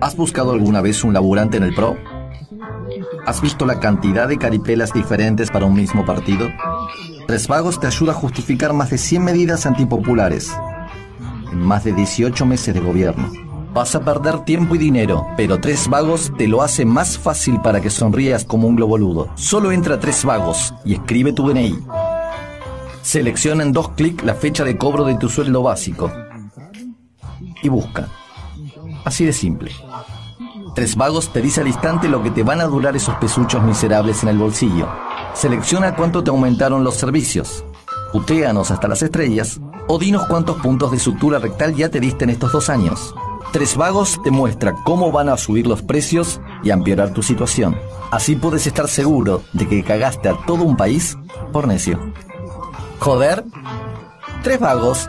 ¿Has buscado alguna vez un laburante en el PRO? ¿Has visto la cantidad de caripelas diferentes para un mismo partido? Tres Vagos te ayuda a justificar más de 100 medidas antipopulares en más de 18 meses de gobierno. Vas a perder tiempo y dinero, pero Tres Vagos te lo hace más fácil para que sonrías como un globoludo. Solo entra Tres Vagos y escribe tu DNI. Selecciona en dos clics la fecha de cobro de tu sueldo básico y busca. Así de simple. Tres Vagos te dice al instante lo que te van a durar esos pesuchos miserables en el bolsillo. Selecciona cuánto te aumentaron los servicios. Putéanos hasta las estrellas o dinos cuántos puntos de sutura rectal ya te diste en estos dos años. Tres Vagos te muestra cómo van a subir los precios y a empeorar tu situación. Así puedes estar seguro de que cagaste a todo un país por necio. Joder, Tres Vagos